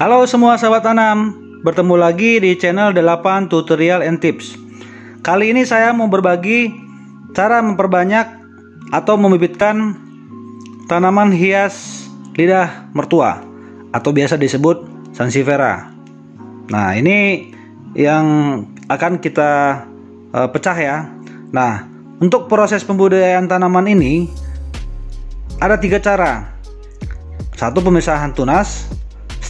Halo semua sahabat tanam, bertemu lagi di channel 8 Tutorial and Tips. Kali ini saya mau berbagi cara memperbanyak atau membibitkan tanaman hias lidah mertua atau biasa disebut sansevieria. Nah, ini yang akan kita uh, pecah ya. Nah, untuk proses pembudidayaan tanaman ini ada tiga cara. Satu pemisahan tunas,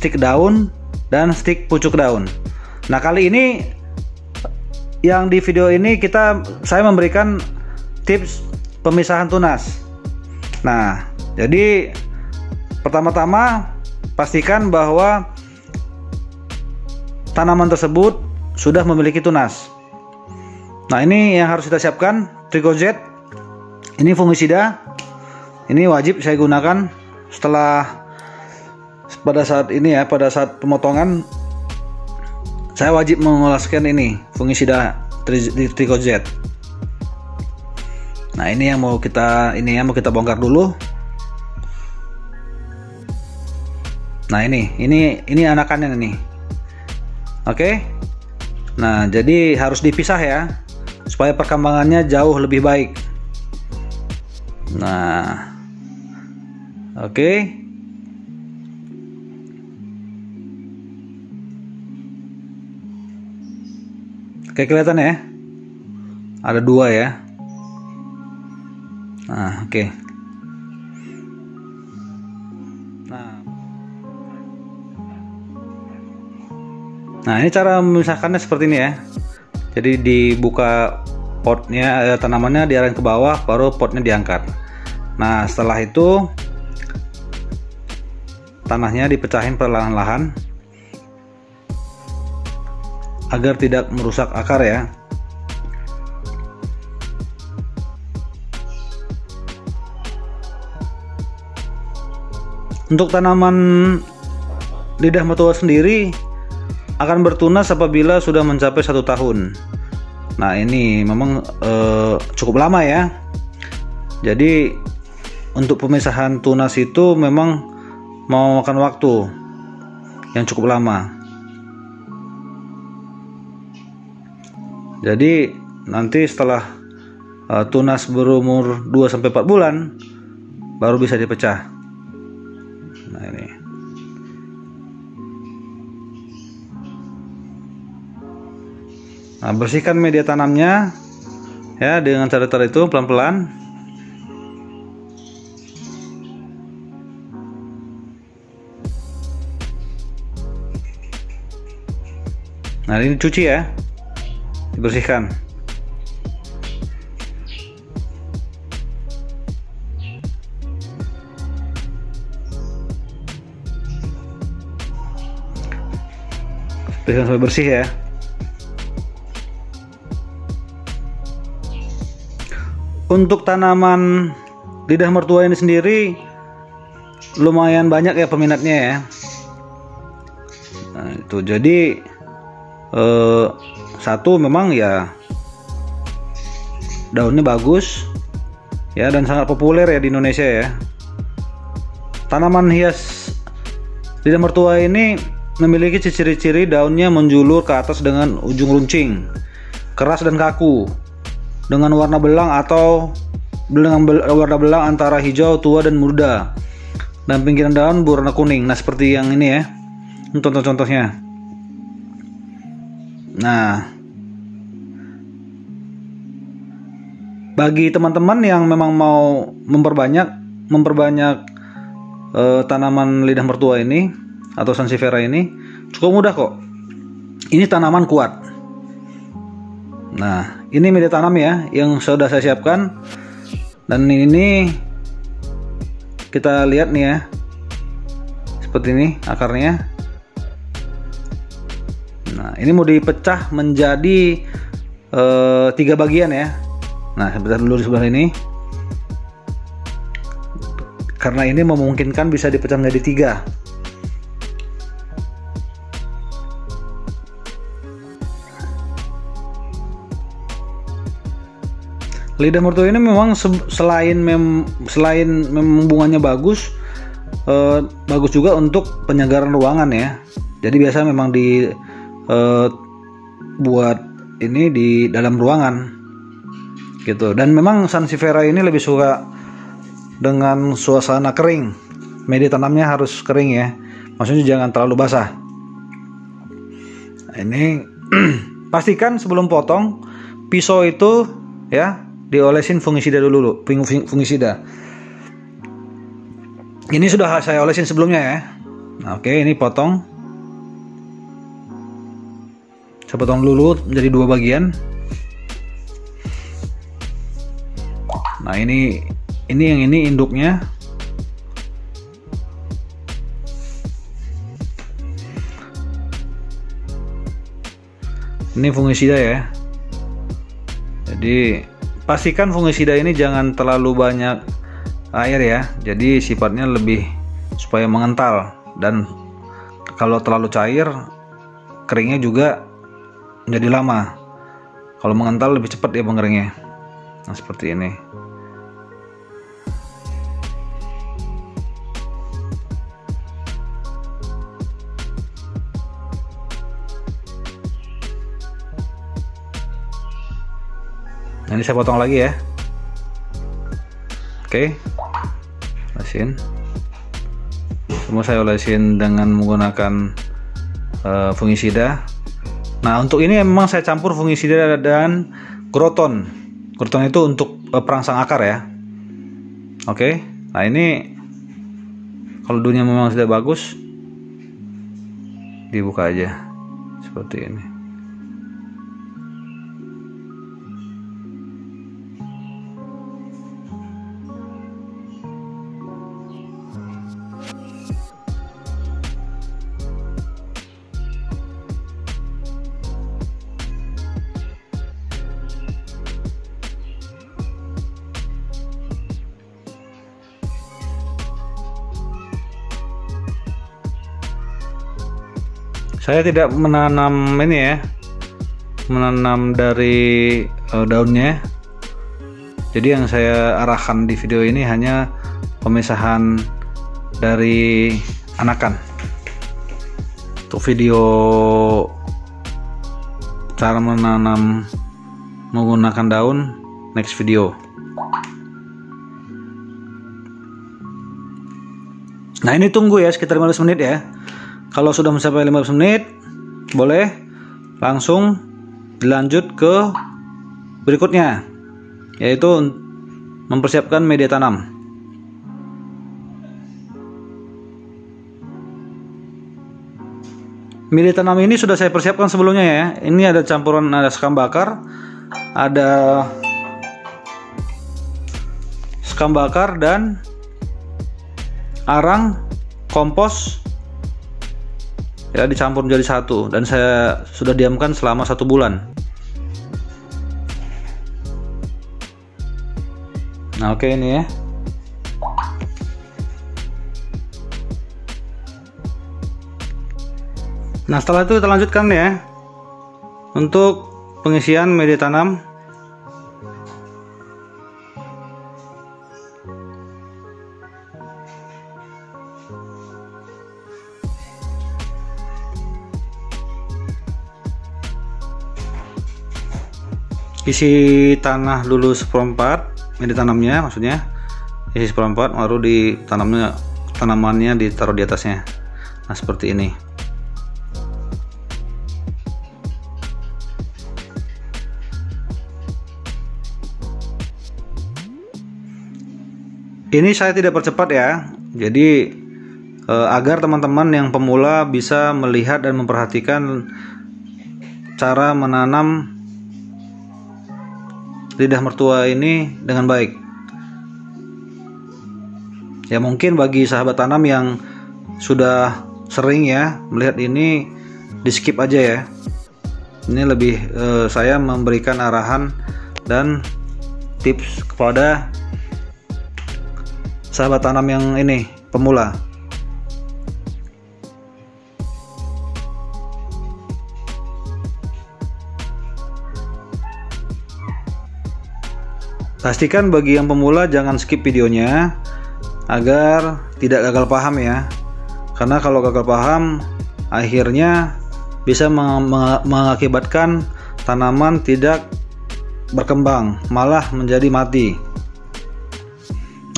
stick daun, dan stick pucuk daun. Nah kali ini yang di video ini kita saya memberikan tips pemisahan tunas. Nah jadi pertama-tama pastikan bahwa tanaman tersebut sudah memiliki tunas. Nah ini yang harus kita siapkan trikozet. Ini fungisida. Ini wajib saya gunakan setelah pada saat ini ya pada saat pemotongan saya wajib mengolaskan ini fungisida trikozet nah ini yang mau kita ini yang mau kita bongkar dulu. Nah ini ini ini anakannya nih. Oke? Nah jadi harus dipisah ya supaya perkembangannya jauh lebih baik. Nah oke Oke kelihatan ya? Ada dua ya? Nah oke. Nah. Nah ini cara memisahkannya seperti ini ya. Jadi dibuka potnya eh, tanamannya diarahin ke bawah baru potnya diangkat. Nah setelah itu tanahnya dipecahin perlahan-lahan agar tidak merusak akar ya. Untuk tanaman lidah mertua sendiri akan bertunas apabila sudah mencapai satu tahun. Nah ini memang eh, cukup lama ya. Jadi untuk pemisahan tunas itu memang mau makan waktu yang cukup lama Jadi nanti setelah uh, tunas berumur 2 sampai 4 bulan baru bisa dipecah. Nah, ini. Nah, bersihkan media tanamnya ya dengan cara-cara itu pelan-pelan. Nah, ini cuci ya dibersihkan. Bersihkan sampai bersih ya. Untuk tanaman lidah mertua ini sendiri lumayan banyak ya peminatnya ya. Nah, itu. Jadi eh, satu memang ya daunnya bagus ya dan sangat populer ya di Indonesia ya. Tanaman hias lidah mertua ini memiliki ciri-ciri daunnya menjulur ke atas dengan ujung runcing keras dan kaku dengan warna belang atau dengan warna belang antara hijau tua dan muda dan pinggiran daun berwarna kuning. Nah seperti yang ini ya contoh-contohnya Nah, bagi teman-teman yang memang mau memperbanyak memperbanyak uh, tanaman lidah mertua ini atau sansevieria ini cukup mudah kok. Ini tanaman kuat. Nah, ini media tanam ya yang sudah saya siapkan. Dan ini kita lihat nih ya. Seperti ini akarnya. Nah, ini mau dipecah menjadi uh, tiga bagian ya. Nah, sebentar dulu di sebelah ini. Karena ini memungkinkan bisa dipecah menjadi tiga. Lidah mertua ini memang selain mem, selain memang bunganya bagus, eh, bagus juga untuk penyegaran ruangan ya jadi biasa memang di eh, buat ini di dalam ruangan gitu. Dan memang sansevieria ini lebih suka dengan suasana kering. Media tanamnya harus kering ya. Maksudnya jangan terlalu basah. Ini pastikan sebelum potong pisau itu ya diolesin fungisida dulu fungisida ini sudah saya olesin sebelumnya ya. Nah, oke ini potong saya potong dulu menjadi dua bagian. Nah ini ini yang ini induknya. Ini fungisida ya. Jadi pastikan fungisida ini jangan terlalu banyak air ya. Jadi sifatnya lebih supaya mengental. Dan kalau terlalu cair keringnya juga menjadi lama kalau mengental lebih cepat ya pengeringnya nah seperti ini Nah, ini saya potong lagi ya. Oke. Olesin. Semua saya olesin dengan menggunakan uh, fungisida. Nah, untuk ini memang saya campur fungisida dan groton. Groton itu untuk uh, perangsang akar ya. Oke. Nah, ini kalau dunia memang sudah bagus dibuka aja seperti ini. Saya tidak menanam ini ya. Menanam dari uh, daunnya. Jadi yang saya arahkan di video ini hanya pemisahan dari anakan. Untuk video cara menanam menggunakan daun next video. Nah ini tunggu ya sekitar 15 menit ya kalau sudah mencapai 15 menit boleh langsung dilanjut ke berikutnya yaitu mempersiapkan media tanam. Media tanam ini sudah saya persiapkan sebelumnya ya. Ini ada campuran ada sekam bakar ada sekam bakar dan arang kompos ya dicampur menjadi satu. Dan saya sudah diamkan selama satu bulan. Nah oke okay, ini ya. Nah setelah itu kita lanjutkan ya. Untuk pengisian media tanam isi tanah dulu seperempat ini tanamnya maksudnya isi seperempat baru ditanamnya tanamannya ditaruh di atasnya. Nah seperti ini. Ini saya tidak percepat ya. Jadi eh, agar teman-teman yang pemula bisa melihat dan memperhatikan cara menanam lidah mertua ini dengan baik. Ya mungkin bagi sahabat tanam yang sudah sering ya melihat ini di skip aja ya. Ini lebih eh, saya memberikan arahan dan tips kepada sahabat tanam yang ini pemula. Pastikan bagi yang pemula jangan skip videonya agar tidak gagal paham ya. Karena kalau gagal paham akhirnya bisa mengakibatkan tanaman tidak berkembang malah menjadi mati.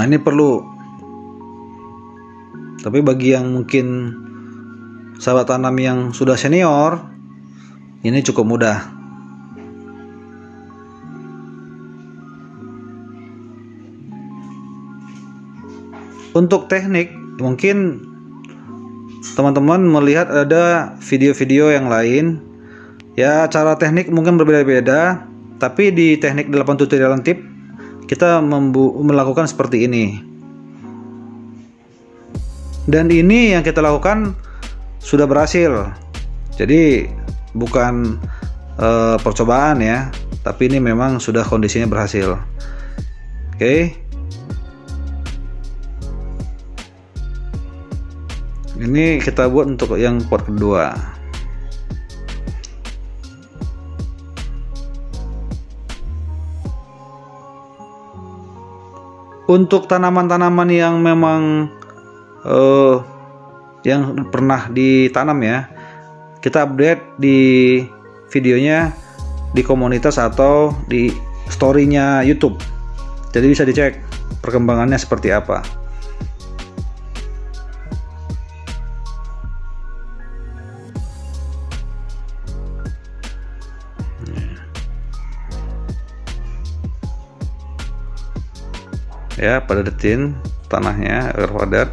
Nah ini perlu. Tapi bagi yang mungkin sahabat tanam yang sudah senior ini cukup mudah untuk teknik mungkin teman-teman melihat ada video-video yang lain. Ya cara teknik mungkin berbeda-beda tapi di teknik 8 tutorial tip kita melakukan seperti ini. Dan ini yang kita lakukan sudah berhasil. Jadi bukan uh, percobaan ya tapi ini memang sudah kondisinya berhasil. Oke. okay. Ini kita buat untuk yang pot kedua. Untuk tanaman-tanaman yang memang uh, yang pernah ditanam ya kita update di videonya di komunitas atau di storynya YouTube. Jadi bisa dicek perkembangannya seperti apa ya pada detin tanahnya agar padat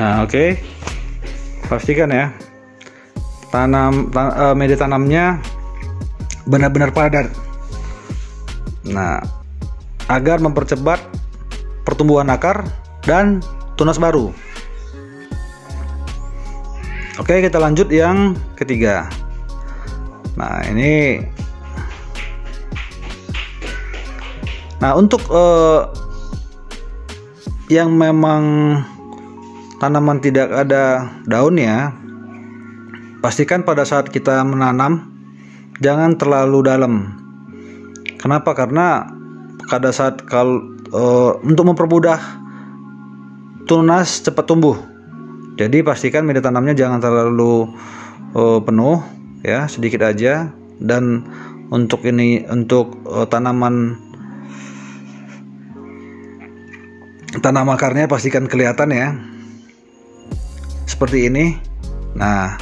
Nah, oke. Okay. Pastikan ya. Tanam tan uh, media tanamnya benar-benar padat. Nah, agar mempercepat pertumbuhan akar dan tunas baru. Oke, kita lanjut yang ketiga. Nah, ini Nah, untuk uh, yang memang tanaman tidak ada daunnya, pastikan pada saat kita menanam jangan terlalu dalam. Kenapa? Karena pada saat kalau uh, untuk mempermudah tunas cepat tumbuh. Jadi pastikan media tanamnya jangan terlalu uh, penuh ya, sedikit aja dan untuk ini untuk uh, tanaman tanam akarnya pastikan kelihatan ya seperti ini. Nah,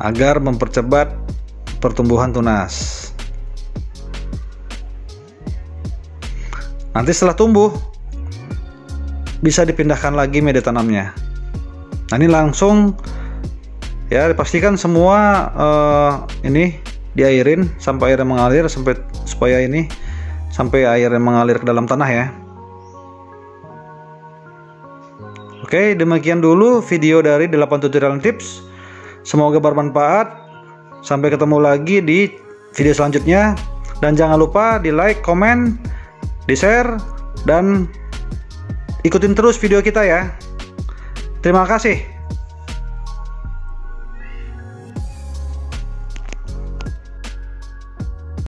agar mempercepat pertumbuhan tunas. Nanti setelah tumbuh bisa dipindahkan lagi media tanamnya. Nah, ini langsung ya dipastikan semua uh, ini diairin sampai airnya mengalir sampai supaya ini sampai airnya mengalir ke dalam tanah ya. Oke, demikian dulu video dari 8 tutorial tips. Semoga bermanfaat. Sampai ketemu lagi di video selanjutnya. Dan jangan lupa di like, komen, di share, dan ikutin terus video kita ya. Terima kasih.